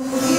you